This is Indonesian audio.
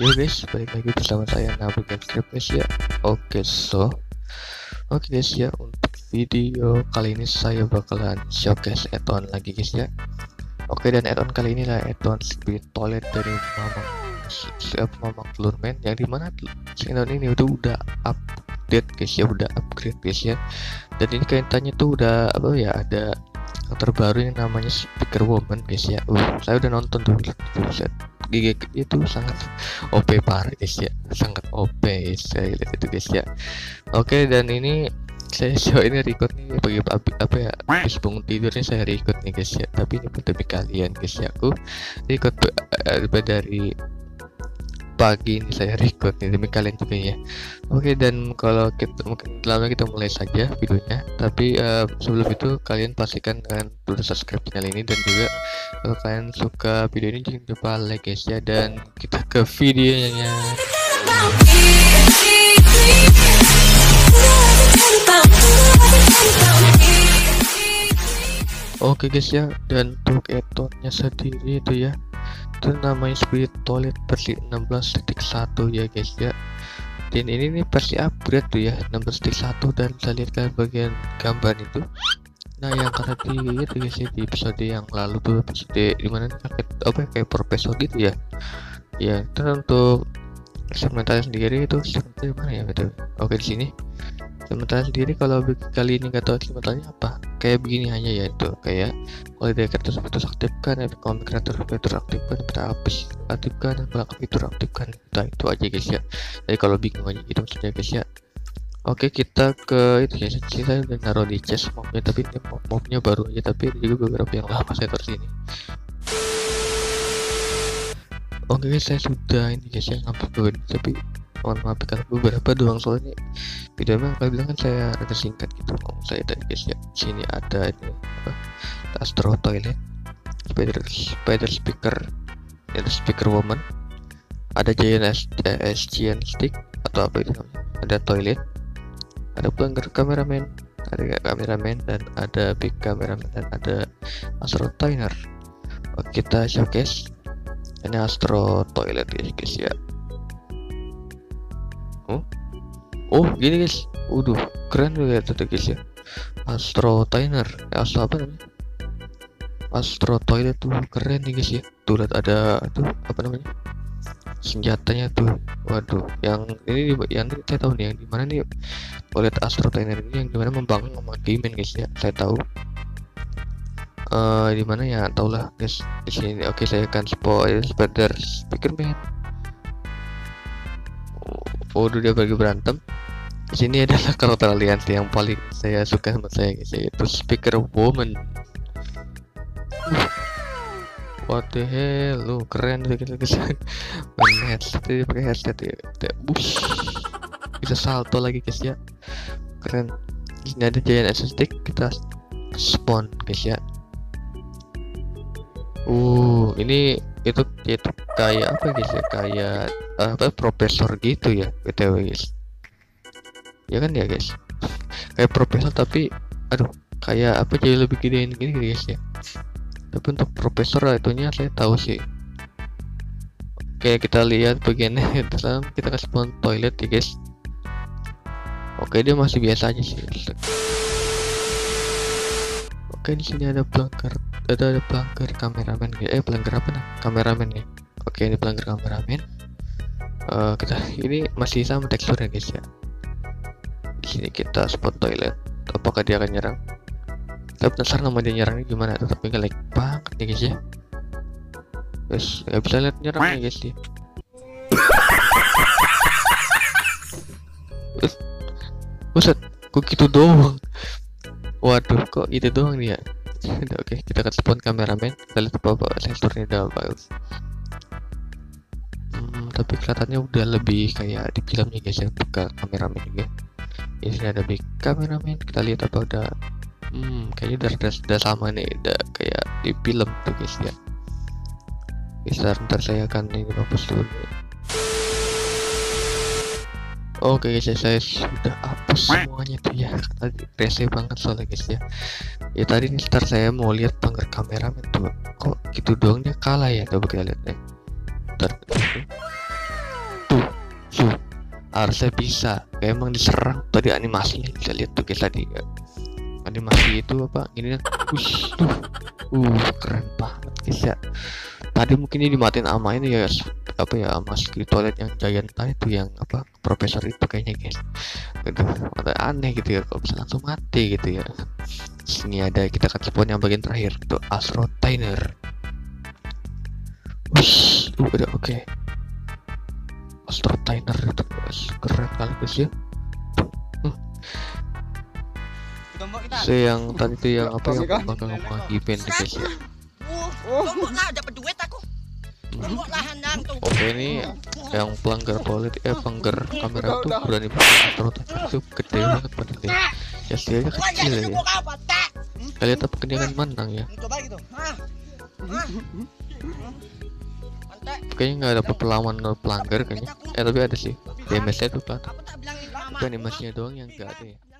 Yo guys, balik lagi bersama saya Nabu Game Script guys ya. Oke, so Oke guys ya, untuk video kali ini saya bakalan showcase add-on lagi guys ya. Oke, dan add-on kali ini lah add-on Toilet dari Mamang siapa Mamang Flurman yang di mana add-on ini udah udah update guys ya, udah upgrade guys ya. Dan ini kaitannya tuh udah apa ya, ada terbaru yang namanya Speaker Woman guys ya. Uh, saya udah nonton tuh set gigi itu sangat OP parah guys ya. Sangat OP saya lihat itu guys ya. Oke dan ini saya show ini record nih bagi apa, apa ya habis bangun tidurnya saya record nih guys ya. Tapi ini demi kalian guys ya. Aku record uh, dari pagi ini saya record nih demi kalian juga ya. Oke dan kalau kita mungkin lama kita mulai saja videonya tapi uh, sebelum itu kalian pastikan kalian sudah subscribe channel ini dan juga kalau kalian suka video ini jangan lupa like guys ya dan kita ke videonya Oke okay guys ya, dan untuk etonnya sendiri itu ya itu namanya Spirit Toilet versi 16.1 ya guys ya. Dan ini nih versi upgrade tuh ya 16.1 dan saya lihat kan bagian gambar itu. Nah yang karena di itu guys ya di episode yang lalu tuh episode di mana kayak apa ya, kayak profesor gitu ya. Ya itu untuk segmentasi sendiri itu seperti mana ya betul? Oke di sini. Sementara sendiri kalau kali ini nggak tahu sementara apa kayak begini hanya ya itu kayak dia terus terus aktifkan kalau kreator fitur aktifkan kita habis. Aktifkan dan pelanggan fitur aktifkan nah itu aja guys ya. Jadi kalau bingung aja gitu maksudnya guys ya. Oke kita ke itu ya saya udah naruh di chest mobnya tapi ini mobnya baru aja tapi juga beberapa yang lama saya taruh sini. Oke guys saya sudah ini guys ya ngambil tapi mohon maaf karena beberapa doang soalnya video memang kalau bilang kan saya ada singkat gitu. Ngomong saya tadi guys ya sini ada ini apa Astro Toilet spider spider speaker ada speaker woman ada giant SGN stick atau apa itu ada toilet ada pelanggar kameramen ada kameramen dan ada big kameramen dan ada Astro Tiner kita showcase. Ini Astro Toilet guys ya oh oh gini guys. Waduh keren juga ya guys ya. Astro Tiner eh, Astro apa namanya? Astro Toilet tuh keren nih guys ya. Tuh lihat ada tuh apa namanya? Senjatanya tuh. Waduh yang ini yang ini saya tahu nih yang di mana nih? Toilet Astro Tiner ini yang di mana membangun sama game guys ya. Saya tahu. Uh, di mana ya? Tau lah guys. Di sini. Oke saya akan spoil spider speakerman Waduh dia pergi berantem. Di sini adalah karakter aliansi yang paling saya suka sama saya yaitu Speaker Woman. What the hell, lu keren tuh kita guys. Main headset dia pakai headset ya. Bush. Bisa salto lagi guys ya. Keren. Di sini ada giant action stick kita spawn guys ya. Uh, ini itu itu kayak apa guys ya? Kayak apa profesor gitu ya btw guys. Ya kan ya guys? Kayak profesor tapi aduh kayak apa jadi lebih gede ini gini guys ya? Tapi untuk profesor lah itunya saya tahu sih. Oke kita lihat bagiannya dalam kita kasih spawn toilet ya guys. Oke dia masih biasa aja sih oke di sini ada pelanggar ada ada pelanggar kameramen eh pelanggar apa nih? Kameramen nih oke ini pelanggar kameramen. Uh, kita ini masih sama teksturnya guys ya. Di sini kita spot toilet. Apakah dia akan nyerang? Saya penasaran nama dia nyerangnya gimana tapi nggak like banget nih guys ya. Guys nggak bisa lihat nyerang nih guys ya Buset, kok gitu doang? Waduh, kok gitu doang nih Oke, kita akan spawn kameramen. Kita lihat apa-apa sensornya udah bagus tapi kelihatannya udah lebih kayak di filmnya guys ya buka kameramen ya sini ada big kameramen. Kita lihat apa udah. Hmm kayaknya udah, udah, udah sama nih. Udah kayak di film tuh guys ya. Bisa ntar saya akan ini hapus dulu Oke okay, guys, ya, saya sudah hapus semuanya tuh ya. Tadi rese banget soalnya guys ya. Ya tadi nih start saya mau lihat panger kameramen tuh. Kok gitu doang dia kalah ya? Coba kita lihat nih. Ntar harusnya bisa kayak emang diserang tadi animasinya bisa lihat tuh guys tadi ya. animasi itu apa ini ush tuh uh keren banget guys ya tadi mungkin ini dimatiin sama ini ya apa ya sama secret toilet yang giant tadi itu yang apa profesor itu kayaknya guys aduh ada aneh gitu ya kalau bisa langsung mati gitu ya. Sini ada kita akan spawn yang bagian terakhir itu Astro Tiner Wush, uh, udah oke. Okay. Astro Tiner itu guys keren kali guys ya. Kita. so yang tadi itu yang apa yang bakal ngomong event guys ya. Oh, dapat oke ini yang pelanggar politik eh pelanggar kamera tuh berani banget itu gede banget padahal ya ya Wah, kecil ya. Kalian dia kan menang ya. Gitu. Kayaknya nggak ada perlawanan pelanggar kayaknya. Eh tapi ada sih. Damage nya tuh kan animasinya doang yang nggak ada ya